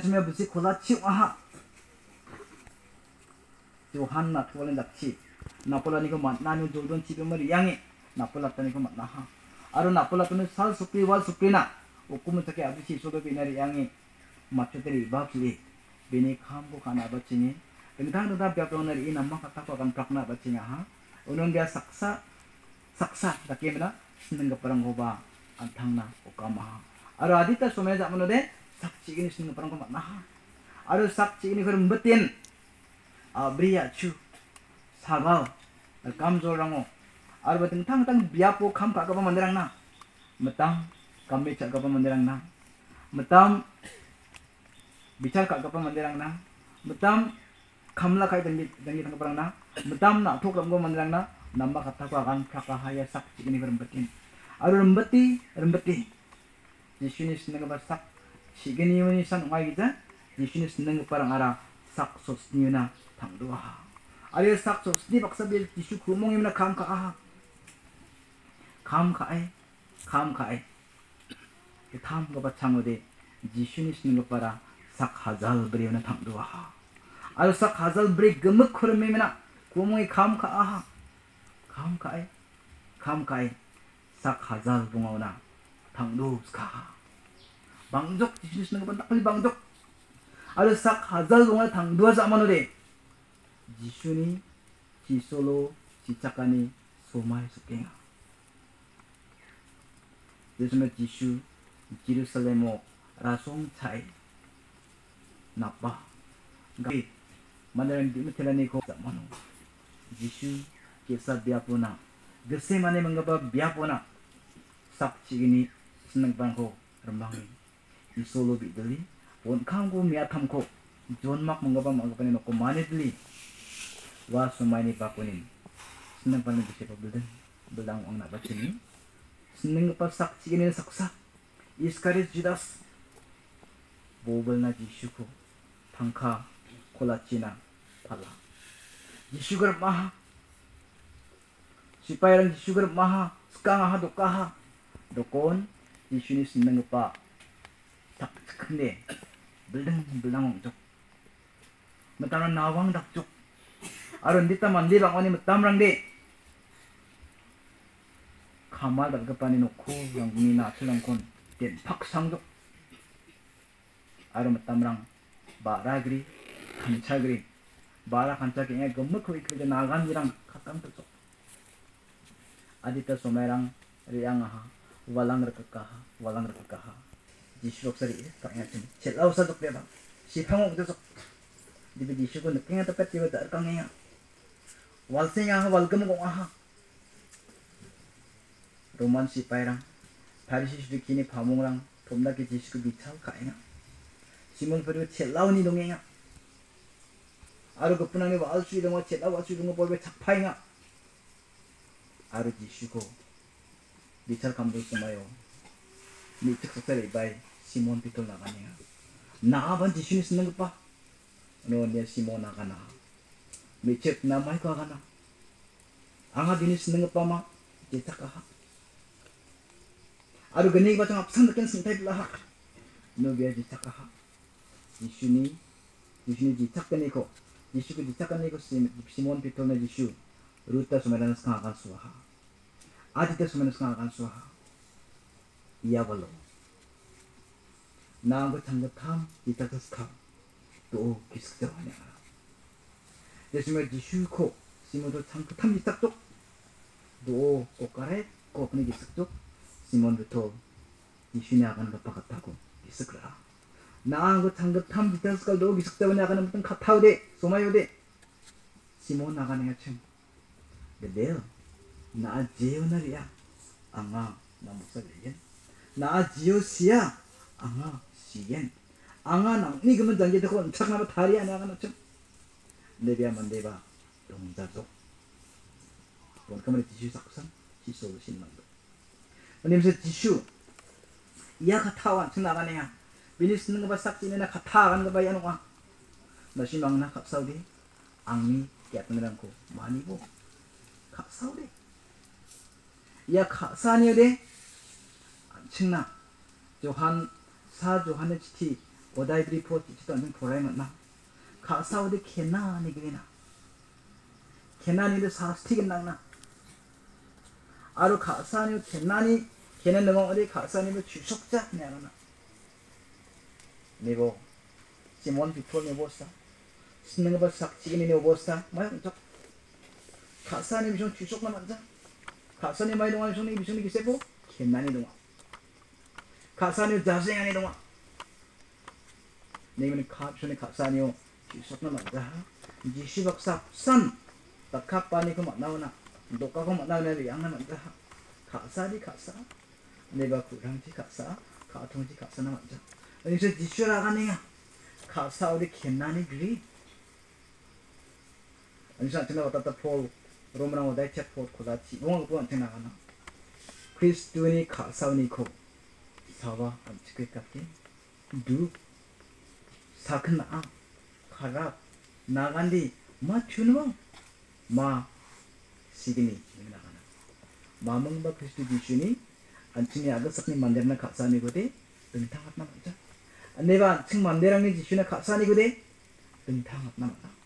sumya besi khola chi aha Johan na tholen dak chi napola ni ko mat na ni jodon chi bemari yangi napola tani ko mat na ha aro napola tani sal supri wal supri na hukum take abisi sodo binari yangi matchuteri bakli bini khambo kana bachini Tentang tentang biar kau nari ina maka akan prakna bacinya ha. Unun dia saksa saksa taki mana seneng keparang koba antang na okama. Aro adita somaya jak mano de sakci ini seneng keparang koba nah. Aro sakci ini kerem betin. Abria chu sagal kam zorango. Aro betin tang tang biapo kam kak kapa mandirang na. Metang kami cak kapa mandirang na. Metam bicara kak kapa mandirang na. Metam kamla kai dangi dangi tang parang na madam na thok ram go mandrang na namba kata ko akan praka haya sak chikini berembetin aru rembeti rembeti jisuni seneng ba sak chigini wani san ngai gita. Jisuni seneng parang ara sak sos niuna tang dua aru sak sos ni baksa bil jisu kumong imna kam ka aha kam ka ai kam ka ai. Tham ga ba changode jisuni seneng para sak hazal beriuna tang dua alsa khazal break gemek khurme mena kumui kham kha aha kham kai kham kai sak khazal bungauna thangdu ska bangjok jinis nang ban takli bangjok al sak khazal bunga thangdu sa manore jisuni jisolo jichakani somai sukenga 요즘에 지슈 지루살렘어 라송 차이 나빠 그러니까 mandarin di mutela ni ko mano jisu ke sab biapona gese mane mangaba biapona sap chigini sneng bang ko rembang ni isolo bi Pun won kang ko mi atham ko jon mak mangaba mangaba ni ko mane dali wa sumai ni pakunin sneng bang ni bisa pabudan belang ang nak baca ni sneng pa sap chigini saksa iskaris jidas bobel na jisu ko pangka 콜라치나 팔라 지슈그르 마하 mah, sugar maha skanga ha dokaha dokon isuni seneng pa tak kene beleng belang jok metara nawang dak jok arun dita mandi bang oni metamrang de kamal dak gapani yang ni na kon. Den pak sang jok arun metamrang baragri 간차그리 마라 간차기에 gemuk ikut nagan jirang khatam tu adita somerang riang ha walang rekekah walang rekekah jisrok sari tak ngatin celau sadok dia bang si pangok tu sok di bi jisu ko nekinga ta pet tiba ta kang ya wal singa ha wal gem ko ha roman si pairang 파리시 수비키니 파몽랑 돔나게 지시고 미차고 가이나 시몬 페르 첼라우니 동행야 capai nga aru jisuko bicar kambu sumayo ni cek sakari bai simon pitol nagani nga na ban jisuni seneng pa no dia simon nagana mi cek na mai ko agana anga dini seneng pa ma jetak aha aru gani ba tang apsan ken sentai lah no dia jetak aha jisuni jisuni jetak kani ko Yishu ditakan iko Simon Peter na Yishu ruta sumeran ska akan suha adita sumeran ska akan suha iya balo na go tangga tham dita ska to kisk te wanya desime Yishu ko Simon to tangga tham dita to do ko kare ko kni kisk to Simon Peter Yishu ni akan kapakatago kisk ra 나하고 장급탐 비타스가 로기 숙대원 나가는 무슨 카타우데 소마요데 시모 나가는 야층 근데요 나 제오나리야 앙아 나 목사리겐 나 지오시야 앙아 시겐 앙아 나니 그만 단계 되고 착나면 다리야 나가는 좀 내비야 만대봐 동자도 본 그만 지슈 삭상 지소로 신망도 님세 지슈 이야 카타와 층 나가네야 bilis nang ba sak na katagan ga bayan wa. Na si mang nakap saudi ang ni 깨뜨느랑고 많이고 가사오래 야 가사니오래 안칭나 조한 사 조한의 치티 오다이드리 포 치티도 안좀 보라이 맞나 가사오래 케나니 그리나 케나니도 사스티긴 낭나 아루 가사니오 케나니 걔는 너무 어디 가사니도 주석자 내가나 니고 시몬 비톨 내보사 쓰는 거 삭지기니 내보사 뭐야 저 가사니 미션 주석나 만자. 가사니 마이 동안 손이 미션이 기세고 캔나니 동안. 가사니 자세하니 동안. 내가는 카프션의 가사니요. 주석나 만자. 지시박사 산 딱카빠니 그 만 나오나 녹가고 만 나오나 양나 만자. 가사니 가사 내가 구랑지 가사 가통지 가사나 만자 여기서 지슈라가네야 가사 우리 캔나니 그리 안사 지나 왔다 폴 로마나 오다 체 폴, 코다치 몽을 보안 지나가나 크리스투니 가사우니코 사와 안치게 깎게 두 사크나 카라 나간디 마 튜누마 마 시기니 나가나 마몽바 크리스투 지슈니 안치니 아가 Manja neba ching mandirangni jisuna khasani gode dengtang atna manja